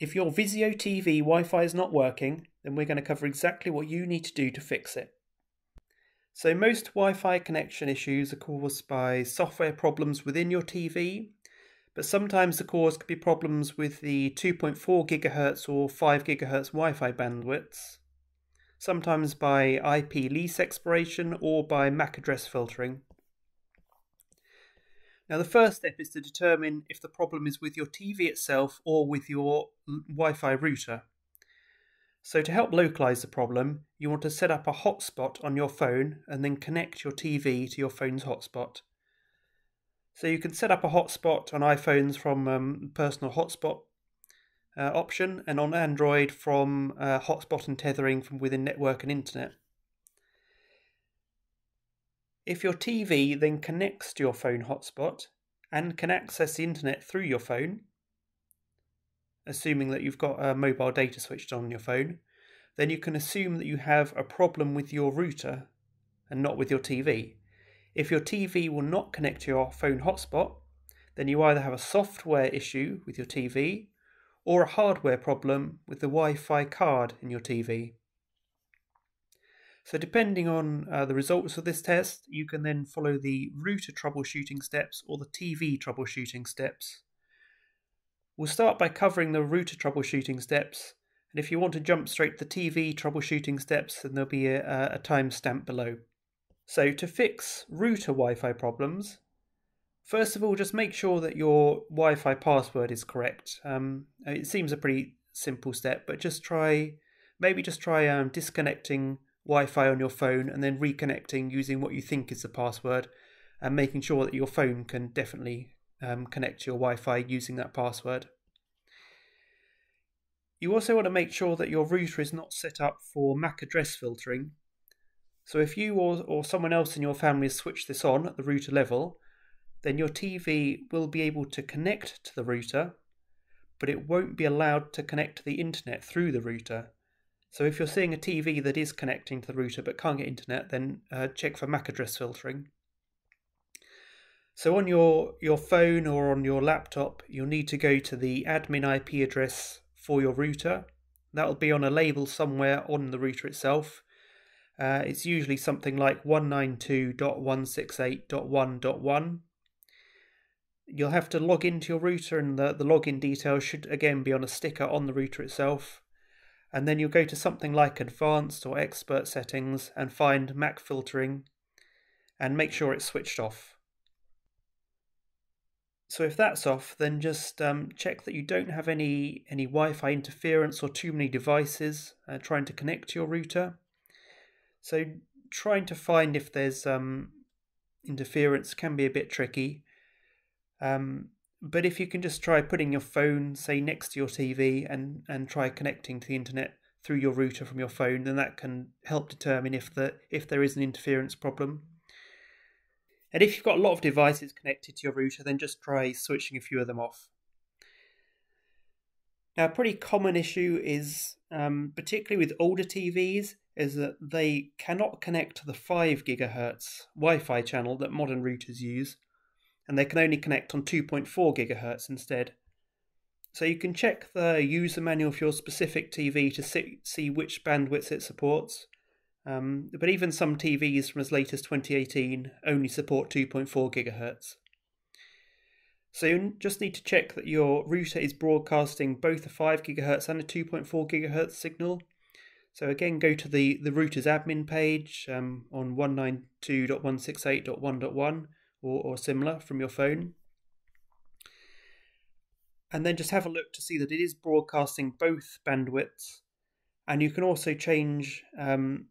If your Vizio TV Wi Fi is not working, then we're going to cover exactly what you need to do to fix it. So, most Wi Fi connection issues are caused by software problems within your TV, but sometimes the cause could be problems with the 2.4 GHz or 5 GHz Wi Fi bandwidths, sometimes by IP lease expiration or by MAC address filtering. Now, the first step is to determine if the problem is with your TV itself or with your Wi Fi router. So, to help localize the problem, you want to set up a hotspot on your phone and then connect your TV to your phone's hotspot. So, you can set up a hotspot on iPhones from um, personal hotspot uh, option and on Android from uh, hotspot and tethering from within network and internet. If your TV then connects to your phone hotspot and can access the internet through your phone, assuming that you've got a mobile data switched on your phone, then you can assume that you have a problem with your router and not with your TV. If your TV will not connect to your phone hotspot, then you either have a software issue with your TV or a hardware problem with the Wi Fi card in your TV. So, depending on uh, the results of this test, you can then follow the router troubleshooting steps or the TV troubleshooting steps. We'll start by covering the router troubleshooting steps, and if you want to jump straight to the TV troubleshooting steps, then there'll be a, a timestamp below. So, to fix router Wi Fi problems, first of all, just make sure that your Wi Fi password is correct. Um, it seems a pretty simple step, but just try, maybe just try um, disconnecting Wi Fi on your phone and then reconnecting using what you think is the password and making sure that your phone can definitely um, connect to your Wi Fi using that password. You also want to make sure that your router is not set up for MAC address filtering. So, if you or, or someone else in your family has switched this on at the router level, then your TV will be able to connect to the router, but it won't be allowed to connect to the internet through the router. So if you're seeing a TV that is connecting to the router but can't get internet, then uh, check for MAC address filtering. So on your, your phone or on your laptop, you'll need to go to the admin IP address for your router. That'll be on a label somewhere on the router itself. Uh, it's usually something like 192.168.1.1. You'll have to log into your router, and the, the login details should again be on a sticker on the router itself and then you'll go to something like advanced or expert settings and find MAC filtering and make sure it's switched off. So if that's off, then just um, check that you don't have any, any Wi-Fi interference or too many devices uh, trying to connect to your router. So trying to find if there's um, interference can be a bit tricky. Um, but if you can just try putting your phone, say, next to your TV and, and try connecting to the internet through your router from your phone, then that can help determine if the if there is an interference problem. And if you've got a lot of devices connected to your router, then just try switching a few of them off. Now, a pretty common issue is, um, particularly with older TVs, is that they cannot connect to the 5 gigahertz Wi Fi channel that modern routers use and they can only connect on 2.4 gigahertz instead. So you can check the user manual for your specific TV to see, which bandwidths it supports. Um, but even some TVs from as late as 2018 only support 2.4 gigahertz. So you just need to check that your router is broadcasting both a 5 gigahertz and a 2.4 gigahertz signal. So again, go to the, the router's admin page um, on 192.168.1.1 or, or similar from your phone. And then just have a look to see that it is broadcasting both bandwidths. And you can also change um,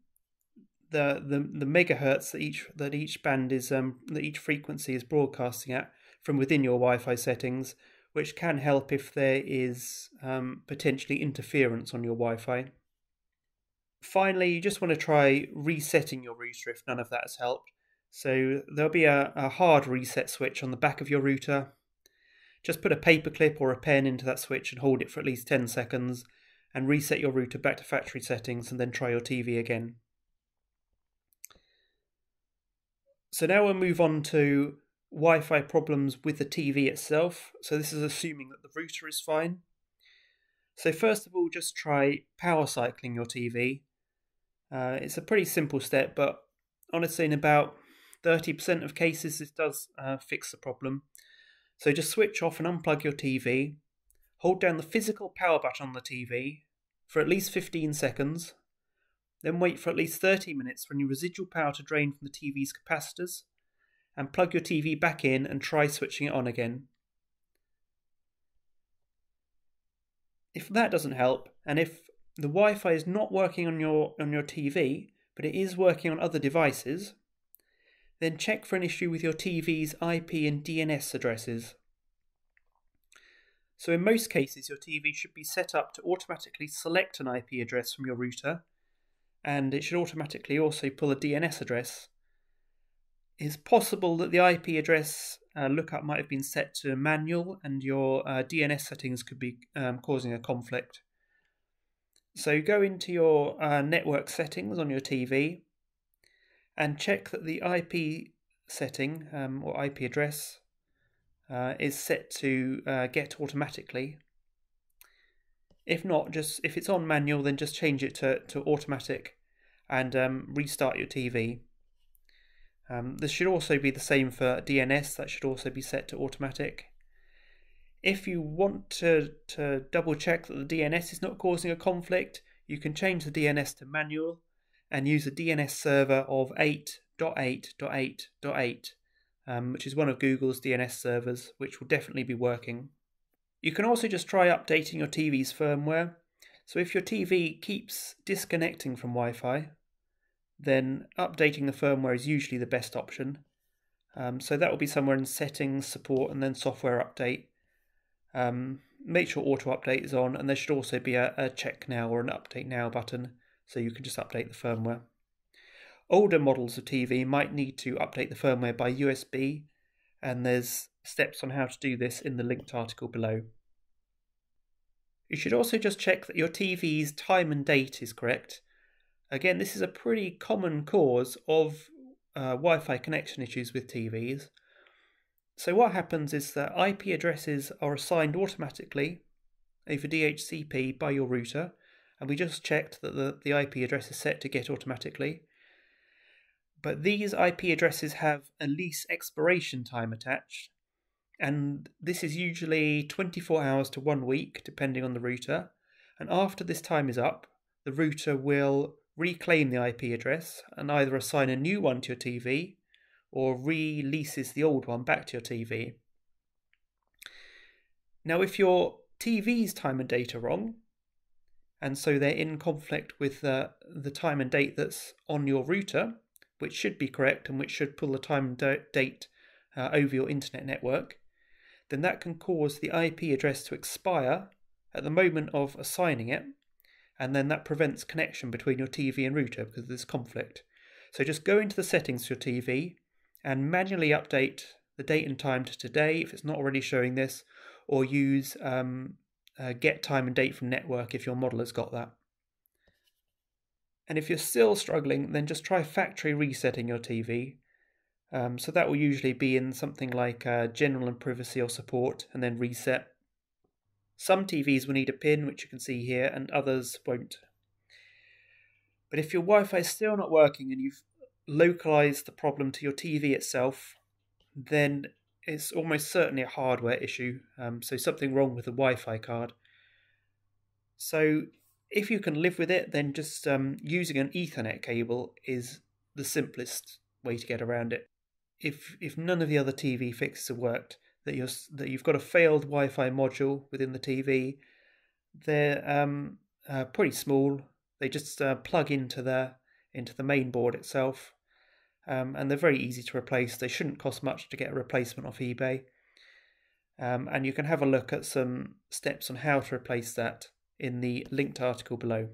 the, the the megahertz that each that each band is um, that each frequency is broadcasting at from within your Wi-Fi settings, which can help if there is um, potentially interference on your Wi-Fi. Finally, you just want to try resetting your router if none of that has helped. So there'll be a, a hard reset switch on the back of your router. Just put a paperclip or a pen into that switch and hold it for at least 10 seconds and reset your router back to factory settings and then try your TV again. So now we'll move on to Wi-Fi problems with the TV itself. So this is assuming that the router is fine. So first of all, just try power cycling your TV. Uh, it's a pretty simple step, but honestly, in about 30% of cases, this does uh, fix the problem. So just switch off and unplug your TV. Hold down the physical power button on the TV for at least 15 seconds. Then wait for at least 30 minutes for any residual power to drain from the TV's capacitors. And plug your TV back in and try switching it on again. If that doesn't help, and if the Wi-Fi is not working on your on your TV, but it is working on other devices, then check for an issue with your TV's IP and DNS addresses. So in most cases, your TV should be set up to automatically select an IP address from your router, and it should automatically also pull a DNS address. It's possible that the IP address uh, lookup might have been set to manual, and your uh, DNS settings could be um, causing a conflict. So go into your uh, network settings on your TV and check that the IP setting um, or IP address uh, is set to uh, get automatically. If not, just if it's on manual, then just change it to, to automatic and um, restart your TV. Um, this should also be the same for DNS, that should also be set to automatic. If you want to, to double check that the DNS is not causing a conflict, you can change the DNS to manual and use a DNS server of 8.8.8.8, um, which is one of Google's DNS servers, which will definitely be working. You can also just try updating your TV's firmware. So if your TV keeps disconnecting from Wi Fi, then updating the firmware is usually the best option. Um, so that will be somewhere in settings, support, and then software update. Um, make sure auto update is on, and there should also be a, a check now or an update now button so you can just update the firmware. Older models of TV might need to update the firmware by USB, and there's steps on how to do this in the linked article below. You should also just check that your TV's time and date is correct. Again, this is a pretty common cause of uh, Wi Fi connection issues with TVs. So, what happens is that IP addresses are assigned automatically over DHCP by your router, and we just checked that the, the IP address is set to get automatically. But these IP addresses have a lease expiration time attached, and this is usually 24 hours to one week, depending on the router. And after this time is up, the router will reclaim the IP address and either assign a new one to your TV or releases the old one back to your TV. Now, if your TV's time and date are wrong, and so they're in conflict with the, the time and date that's on your router, which should be correct and which should pull the time and date uh, over your internet network, then that can cause the IP address to expire at the moment of assigning it, and then that prevents connection between your TV and router because of this conflict. So just go into the settings for your TV and manually update the date and time to today if it's not already showing this, or use um, uh, get time and date from network if your model has got that. And if you're still struggling, then just try factory resetting your TV. Um, so that will usually be in something like uh, general and privacy or support, and then reset. Some TVs will need a pin, which you can see here, and others won't. But if your Wi Fi is still not working and you've localized the problem to your TV itself, then it's almost certainly a hardware issue, um, so something wrong with the Wi-Fi card. So if you can live with it, then just um, using an Ethernet cable is the simplest way to get around it. If if none of the other TV fixes have worked, that you're that you've got a failed Wi-Fi module within the TV, they're um, uh, pretty small. They just uh, plug into the into the main board itself, um, and they're very easy to replace. They shouldn't cost much to get a replacement off eBay. Um, and you can have a look at some steps on how to replace that in the linked article below.